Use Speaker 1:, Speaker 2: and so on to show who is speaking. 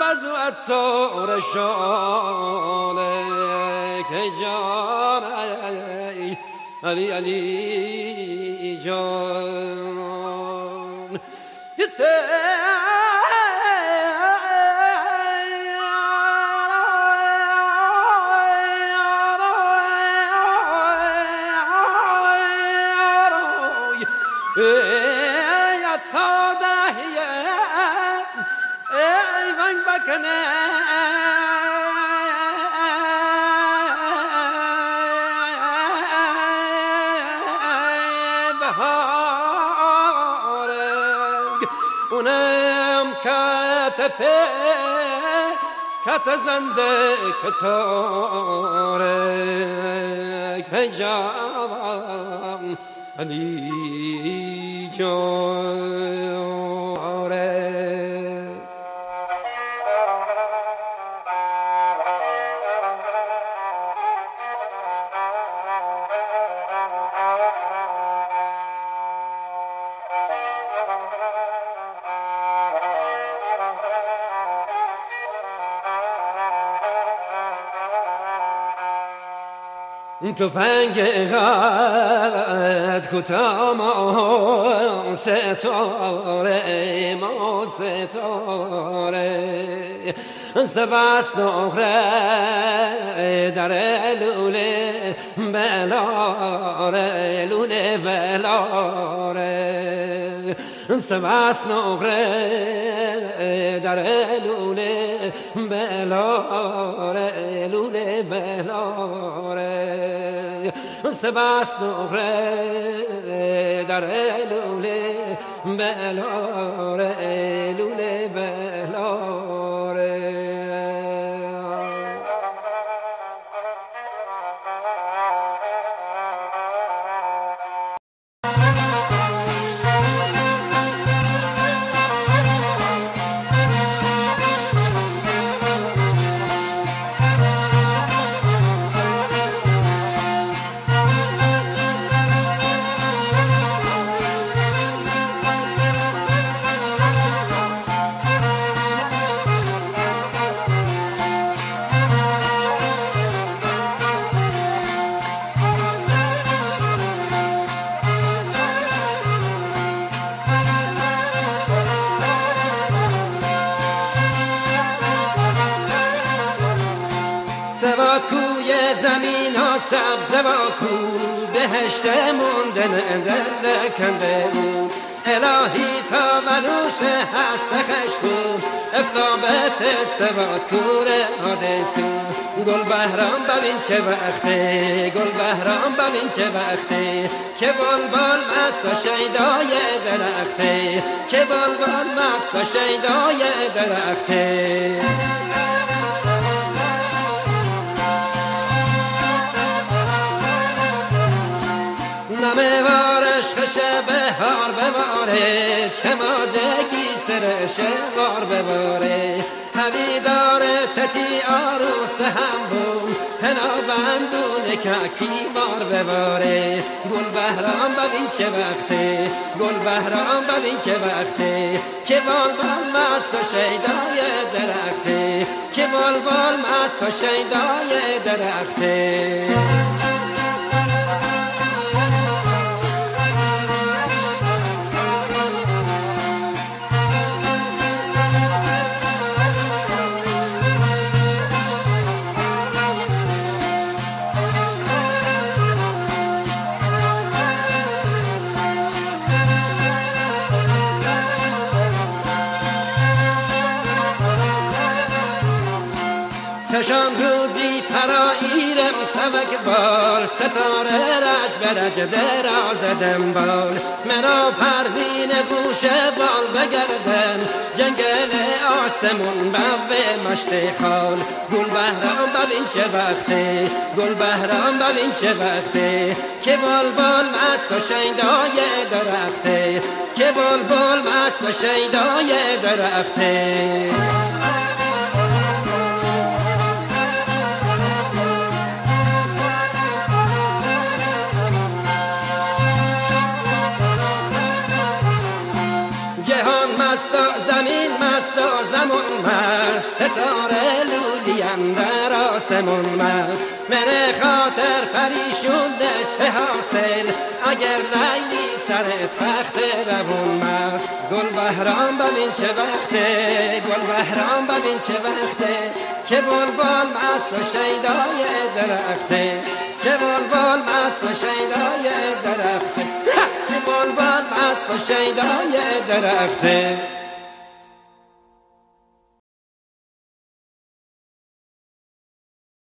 Speaker 1: بزو اتار شانه که جان علی علی جان کنه بهار اونم که تپه کت زنده کتاره کجا علی جان. تفنگ قد کتا ما ستاره ما ستاره. سبست نقره در لوله بلاره لوله بلاره. سبست نقره در لوله بلاره لوله بلاره. سبست نقره در لوله بلاره لوله بلاره زمین ها سبز و کو بهشت مونده در کنده بود الهی تا منوش هست خشکون افتابت سواد کور آدسو گل بهرام ببین چه وقته گل بهرام ببین چه وقته. که بال بال مست شیدای درخته که بال بال مست شیدای درخته. خشه بهار بباره چه مازگی سرش وار بباره. هوی داره تتی آروس هم بون هنا که بار بباره. گل بهرام ببین چه وقته؟ گل بهرام ببین چه وقته؟ که بال بال مست و شیدای درخته. که بال بال مست و شیدای درخته. تشان روزی پراییرم سبک بال ستاره رج برج دراز دنبال. مرا پروین گوش بال بگردم جنگل آسمون به مشت خال. گل بهرام ببین چه وقته گل بهرام ببین چه وقته. که بال بال مست و شیدای درخته که بال بال مست و شیدای درخته. مست زمین مست زمان مست ستاره لولیم در آسمون مست من خاطر پریشونده چه حاصل؟ اگر لیلی سر تخت روون مست گل بهرام ببین چه وقته. گل بهرام ببین چه وقته. که بلبل مست و شیدای درخته. که بلبل مست و شیدای و شیدای درخته.